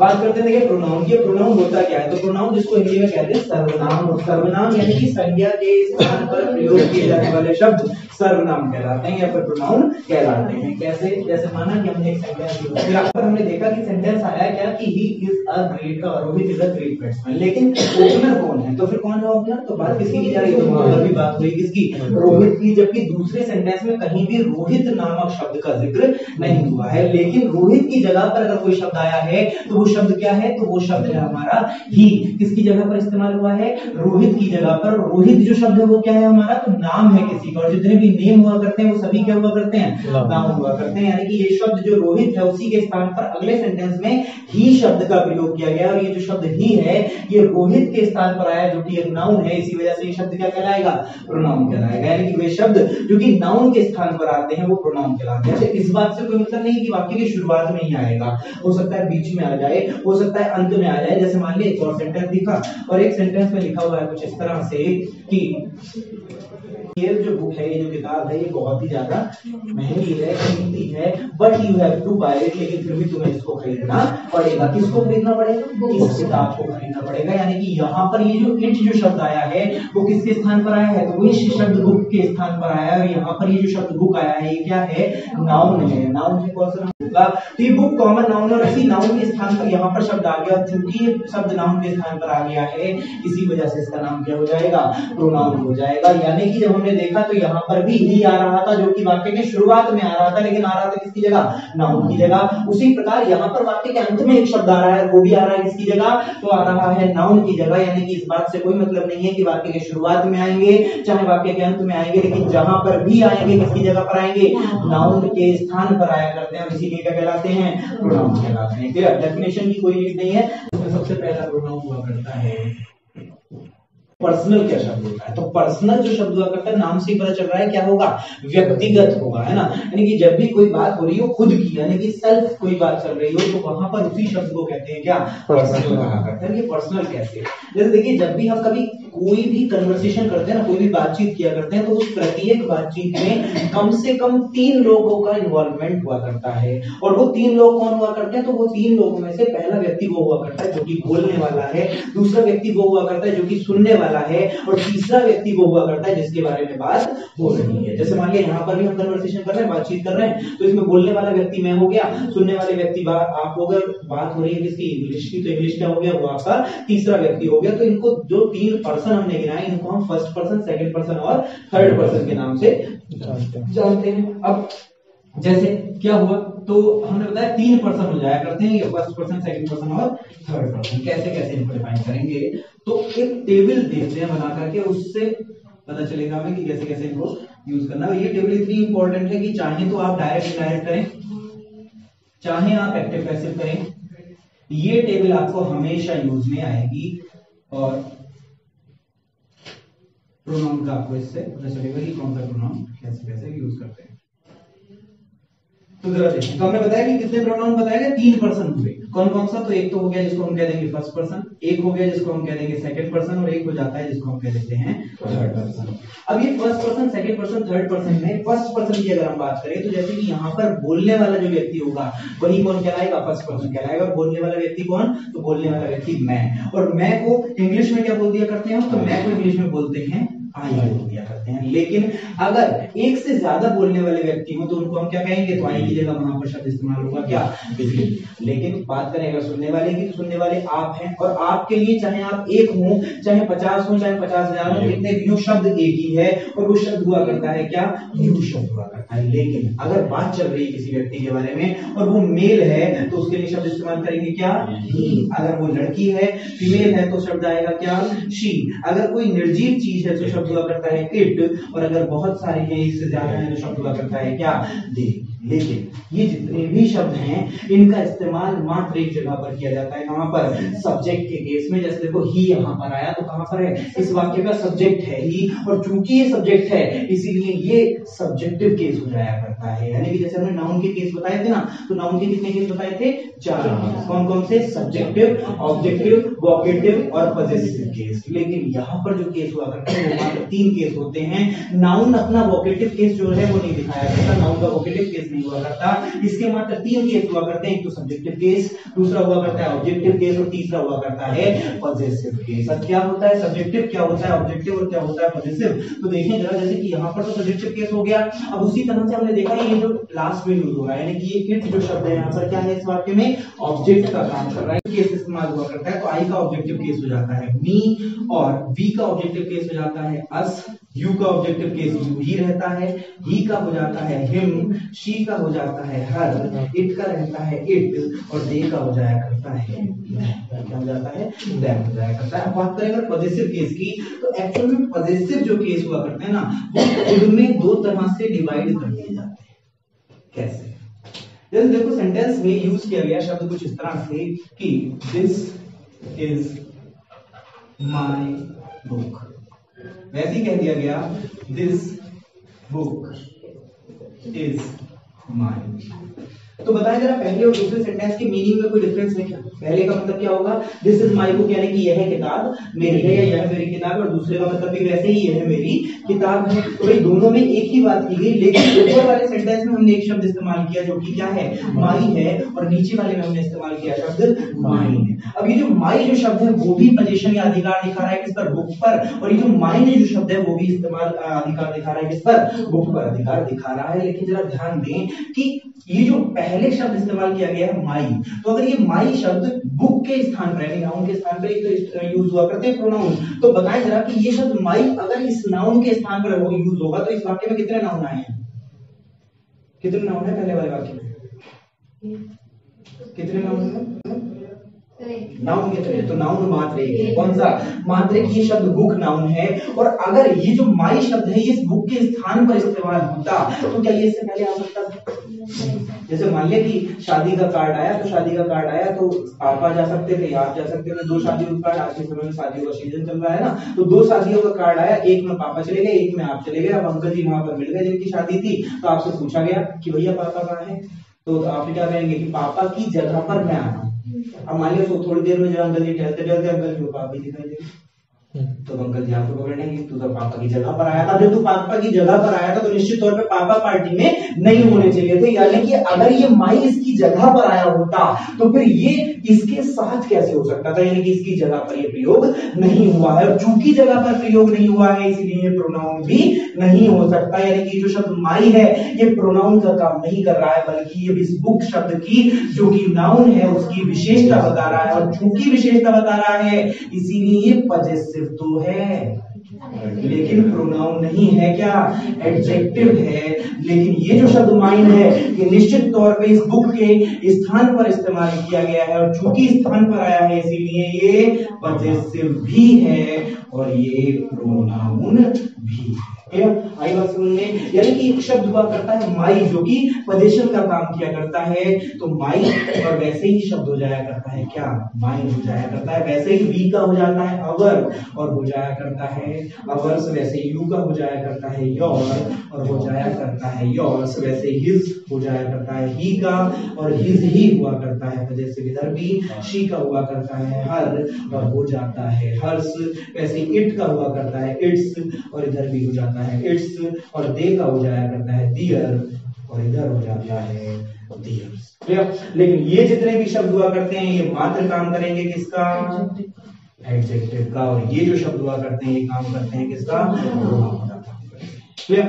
बात करते हैं, देखिए प्रोनाउन की प्रोनाउन होता क्या है? तो प्रोनाउन जिसको हिंदी में कहते हैं सर्वनाम। सर्वनाम यानी कि संज्ञा के स्थान पर प्रयोग किए जाने वाले शब्द सर्वनाम कहलाते हैं या फिर प्रोनाउन कहलाते हैं। कैसे? जैसे माना कि हमने एक सेंटेंस किया पर हमने देखा कि सेंटेंस आया क्या? कि he is a great Rohit is a great batsman लेकिन ओपनर कौन है? तो फिर कौन है ओपनर तो बात किसकी की जा रही है? तो वहाँ पर भी बात हुई किसकी? रोहित की। जबकि दूसरे सेंटेंस में कहीं भी रोहित नामक शब्द का ज़िक्र नहीं हुआ है। लेकिन रोहित की जगह पर अगर कोई शब्द आया है तो वो शब्द क्या है? तो वो शब्द है हमारा ही। किसकी जगह पर इस्तेमाल हुआ है? रोहित की जगह पर। रोहित जो शब्द है वो क्या है हमारा? तो नाम है किसी का। और जितने भी नेम हुआ करते हैं वो सभी क्या हुआ करते हैं? नाम। हुआ करते हैं। यानी कि ये शब्द जो रोहित है उसी के स्थान पर अगले सेंटेंस में ही शब्द का प्रयोग किया गया और ये जो शब्द ही है ये रोहित के स्थान पर आया जो कि एक नाउन है। इसी वजह से ये शब्द क्या कहलाएगा? प्रोनाउन कहलाएगा। यानी कि वे शब्द जो कि नाउन के स्थान पर आते हैं वो प्रोनाउन कहलाते हैं। अच्छा इस बात से कोई मतलब नहीं कि वाक्य की शुरुआत में ही आएगा। हो सकता है बीच में आ जाए। हो सकता है अंत में आ जाए। जैसे मान लिया, एक और सेंटेंस दिखा और एक सेंटेंस में लिखा हुआ है कुछ इस तरह से कि ये जो बुक है, ये जो किताब है, ये बहुत ही ज़्यादा महँगी है, कीमती है but you have to buy it लेकिन फिर भी तुम्हें इसको खरीदना पड़ेगा। किसको खरीदना पड़ेगा? इस किताब को खरीदना पड़ेगा। यानी कि यहाँ पर ये जो इट जो शब्द आया है, वो किसके स्थान पर आया है? तो इस शब्द बुक के स्थान पर आया है। यहाँ पर ये जो शब्द बुक आया है, ये क्या है? नाउन है। नाउन है कौन सा? होगा तो ये बुक कॉमन नाउन और इसी नाउन के स्थान पर यहाँ पर शब्द आ गया, चूँकि ये शब्द नाउन के स्थान पर आ गया है, इसी वजह से इसका नाम क्या हो जाएगा? प्रोनाउन हो जाएगा। यानी कि जब हमने देखा तो यहाँ पर भी ही आ रहा था, जो कि वाक्य के शुरुआत में आ रहा था, लेकिन आ रहा था किसकी जगह? नाउन की जगह। उसी प्रकार यहाँ पर वाक्य के अंत में एक शब्द आ रहा है, वो भी आ रहा है किसकी जगह? तो आ रहा है नाउन की जगह। यानी कि इस बात से कोई मतलब नहीं है कि वाक्य के शुरुआत में आएँगे, चाहे वाक्य के अंत में आएँगे, लेकिन जहाँ पर भी आएँगे, किसकी जगह पर आएँगे? नाउन के स्थान पर आया करते हैं। इसीलिए क्या कहलाते हैं? प्रोनाउन कहलाते हैं। क्लियर? डेफिनेशन की कोई नीड नहीं है। उसमें सबसे पहला प्रोनाउन हुआ करता है पर्सनल क्या शब्द होता है? तो पर्सनल जो शब्द हुआ करता है, नाम से ही पता चल रहा है क्या होगा? व्यक्तिगत होगा, है ना? यानी कि जब भी कोई बात हो रही हो खुद की, यानी कि सेल्फ कोई बात चल रही हो तो वहाँ पर उसी शब्द को कहते हैं क्या? पर्सनल कहा करते हैं। ये पर्सनल कैसे? जैसे देखिए, जब भी हम कभी कोई भी कन्वर्सेशन करते हैं ना कोई भी बातचीत किया करते हैं तो उस प्रत्येक बातचीत में कम से कम तीन लोगों का इन्वॉल्वमेंट हुआ करता है। और वो तीन लोग कौन हुआ करते हैं? तो वो तीन लोगों में से पहला व्यक्ति वो हुआ करता है जो कि बोलने वाला है, दूसरा व्यक्ति वो हुआ करता है जो कि सुनने वाला है, और तीसरा व्यक्ति वो हुआ करता है जिसके बारे में बात हो रही है। जैसे मान लिया यहाँ पर भी हम कन्वर्सेशन कर रहे हैं, बातचीत कर रहे हैं तो इसमें बोलने वाला व्यक्ति मैं हो गया, सुनने वाले व्यक्ति आप हो गए, बात हो रही है किसकी? इंग्लिश की तो इंग्लिश क्या हो गया? वो आपका तीसरा व्यक्ति हो गया। तो इनको जो तीन पर्सन हमने गिनाए इनको हम फ़र्स्ट पर्सन सेकंड पर्सन और थर्ड पर्सन के नाम से जानते हैं। अब जैसे क्या हुआ तो हमने बताया तीन पर्सन हो जाया करते हैं, ये फ़र्स्ट पर्सन सेकंड पर्सन और थर्ड पर्सन कैसे कैसे इनको डिफाइन करेंगे? तो एक टेबल देखते हैं बना करके, उससे पता चलेगा हमें कि कैसे कैसे इनको यूज़ करना है। ये टेबल इतनी इंपॉर्टेंट है कि चाहे तो आप डायरेक्ट डायरेक्ट करें, चाहे आप एक्टिव पैसिव करें। ये टेबल आपको हमेशा यूज़ में आएगी और प्रोनाउन का आपको इससे पता चलेगा कि कौन सा प्रोनाउन कैसे कैसे यूज़ करते हैं। तो तो हमने बताया कि कितने प्रोनाउन बताए गए? तीन पर्सन हुए कौन कौन सा? तो एक तो हो गया जिसको हम कह देंगे फ़र्स्ट पर्सन एक हो गया जिसको हम कह देंगे सेकंड पर्सन और एक हो जाता है जिसको हम कह देते हैं थर्ड पर्सन अब ये first person second person third person में फ़र्स्ट पर्सन की अगर हम बात करें तो जैसे कि यहाँ पर बोलने वाला जो व्यक्ति होगा, वही कौन कहलाएगा? फ़र्स्ट पर्सन कहलाएगा। बोलने वाला व्यक्ति कौन? तो बोलने वाला व्यक्ति मैं। और मैं को इंग्लिश में क्या बोल दिया करते हैं तो मैं को इंग्लिश में बोलते हैं आई बोल दिया करते हैं। लेकिन अगर एक से ज़्यादा बोलने वाले व्यक्ति हो तो उनको हम क्या कहेंगे? तो आई की जगह वहाँ पर शब्द इस्तेमाल होगा क्या? बिजली लेकिन बात करें अगर सुनने वाले की तो सुनने वाले आप हैं और आपके लिए चाहे आप एक हो चाहे पचास हो चाहे पचास हज़ार हो कितने भी शब्द एक ही है और वो शब्द हुआ करता है क्या? यू शब्द हुआ करता है। लेकिन अगर बात चल रही है किसी व्यक्ति के बारे में और वो मेल है तो उसके लिए शब्द इस्तेमाल करेंगे क्या? ही। अगर वो लड़की है फीमेल है तो शब्द आएगा क्या? शी। अगर कोई निर्जीव चीज़ है तो शब्द हुआ करता है इट। और अगर बहुत सारे हैं इससे ज़्यादा है तो शब्द हुआ करता है, क्या? दे लेकिन ये जितने भी शब्द हैं, इनका इस्तेमाल मात्र एक जगह पर किया जाता है। कहाँ पर? सब्जेक्ट के केस में, जैसे देखो ही यहाँ पर आया तो कहाँ पर है? इस वाक्य का सब्जेक्ट है ही और चूँकि ये सब्जेक्ट है, इसीलिए ये सब्जेक्टिव केस हो जाया करता है। यानी कि जैसे हमने नाउन के केस बताए थे ना तो नाउन के कितने केस बताए थे? चार। कौन कौन से? सब्जेक्टिव ऑब्जेक्टिव वोकेटिव और पॉजिटिव केस लेकिन यहाँ पर जो केस हुआ करते हैं, वो तीन केस होते हैं। नाउन अपना वोकेटिव केस जो है, वो नहीं दिखाया जाता। नाउन का वोकेटिव केस नहीं हुआ करता इसके मात्र तीन केस हुआ करते हैं, एक तो सब्जेक्टिव केस दूसरा हुआ करता है ऑब्जेक्टिव केस और तीसरा हुआ करता है पॉजिटिव केस अब क्या होता है? सब्जेक्टिव क्या होता है? ऑब्जेक्टिव और क्या होता है पॉजिटिव तो देखें जरा, जैसे कि यहाँ पर तो सब्जेक्टिव केस हो गया। अब उसी तरह से हमने देखा, ये जो लास्ट में यूज़ हो रहा है यानी कि ये इट जो शब्द है यहाँ पर क्या है इस वाक्य में? ऑब्जेक्ट का काम कर रहा है। केस इस्तेमाल हुआ करता है तो आई का ऑब्जेक्टिव केस हो जाता है मी और वी का ऑब्जेक्टिव केस हो जाता है अस यू का ऑब्जेक्टिव केस यू ही रहता है। ही का हो जाता है हिम शी का हो जाता है हर इट का रहता है इट और दे का हो जाया करता है क्या हो जाता है? दैम हो जाया करता है। बात करें अगर पॉजिटिव केस की तो एक्चुअल में पॉजिटिव जो केस हुआ करते हैं ना, वो इनमें दो तरह से डिवाइड कर दिए जाते हैं। कैसे? जैसे देखो सेंटेंस में यूज़ किया गया शब्द कुछ इस तरह से कि दिस इज़ माय बुक वैसे ही कह दिया गया दिस बुक इज़ माइन तो बताएँ जरा पहले और दूसरे सेंटेंस के मीनिंग में कोई डिफरेंस है। क्या पहले का मतलब क्या होगा? दिस इज़ माई बुक यानी कि यह किताब मेरी है या यह मेरी किताब, और दूसरे का मतलब भी वैसे ही यह मेरी किताब है। तो भाई, दोनों में एक ही बात की गई, लेकिन ऊपर वाले सेंटेंस में हमने एक शब्द इस्तेमाल किया जो कि क्या है? माई है, और नीचे वाले में हमने इस्तेमाल किया शब्द माइन है। अब ये जो माई जो शब्द है, वो भी पोजिशन या अधिकार दिखा रहा है किस पर? बुक पर। और ये जो माइन जो शब्द है, वो भी इस्तेमाल अधिकार दिखा रहा है किस पर? बुक पर अधिकार दिखा रहा है। लेकिन जरा ध्यान दें कि ये जो पहले शब्द इस्तेमाल किया गया है माई। तो अगर ये माई शब्द बुक के स्थान पर, यानी नाउन के स्थान पर तो यूज़ हुआ करते हैं प्रोनाउन तो बताएँ जरा कि ये शब्द माई अगर इस नाउन के स्थान पर वो यूज़ होगा तो इस वाक्य में कितने नाउन आए हैं? कितने नाउन है पहले वाले वाक्य में? कितने नाउन है? नाउन तरह तो नाउन मात्र एक है। कौन सा? मात्र ये शब्द बुक नाउन है। और अगर ये जो माई शब्द है इस बुक के स्थान पर इस्तेमाल होता तो क्या ये इससे पहले आ सकता था? जैसे मान लिया कि शादी का कार्ड आया तो शादी का कार्ड आया तो पापा जा सकते थे, आप जा सकते थे। दो शादी का कार्ड आज के समय में शादियों का सीज़न चल रहा है ना तो दो शादियों का कार्ड आया, एक में पापा चले गए, एक में आप चले गए। अब अंकल जी वहाँ पर मिल गए जिनकी शादी थी तो आपसे पूछा गया कि भैया पापा कहाँ है? तो आप क्या कहेंगे कि पापा की जगह पर मैं आना। अब मान लिया थोड़ी देर में जब अंकल जी टहलते टहलते अंकल जी पापा दिखाई दे तो अंकल जी आपको पकड़ेंगे तू तो पापा की जगह पर आया था। जब तू पापा की जगह पर आया था तो निश्चित तौर पे पापा पार्टी में नहीं होने चाहिए थे। यानी कि अगर ये माई इसकी जगह पर आया होता तो फिर ये इसके साथ कैसे हो सकता था? यानी कि इसकी जगह पर ये प्रयोग नहीं हुआ है। और चूँकि जगह पर प्रयोग नहीं हुआ है, इसीलिए ये प्रोनाउन भी नहीं हो सकता। यानी कि जो शब्द माई है, ये प्रोनाउन का काम नहीं कर रहा है, बल्कि ये इस बुक शब्द की जो कि नाउन है, उसकी विशेषता बता रहा है। और चूँकि विशेषता बता रहा है, इसीलिए ये पजेसिव तो है। लेकिन प्रोनाउन नहीं है क्या? एडजेक्टिव है। लेकिन ये जो शब्द माइन है, ये निश्चित तौर पे इस बुक के स्थान पर इस्तेमाल किया गया है और चूँकि स्थान पर आया है, इसीलिए ये पजेसिव भी है और ये प्रोनाउन भी है। आई बात समझ यानी कि एक शब्द हुआ करता है, माई, जो कि पोजीशन का काम किया करता है। तो माई और वैसे ही शब्द हो जाया करता है। क्या? माई हो जाया करता है। वैसे ही वी का हो जाता है, अवर और हो जाया करता है। अवर्स वैसे यू का हो जाया करता है, योर और हो जाया करता है योर्स वैसे हिज हो जाया करता है, ही का और हिज ही हुआ करता है। जैसे इधर भी शी का हुआ करता है, हर और हो जाता है हर्ष वैसे इट का हुआ करता है, इट्स और इधर भी हो जाता है, इट्स और दे का हो जाया करता है दियर और इधर हो जाता है दियर्स लेकिन ये जितने भी शब्द हुआ करते हैं ये मात्र काम करेंगे किसका? एडजेक्टिव का। और ये जो शब्द हुआ करते हैं ये काम करते हैं किसका? क्लियर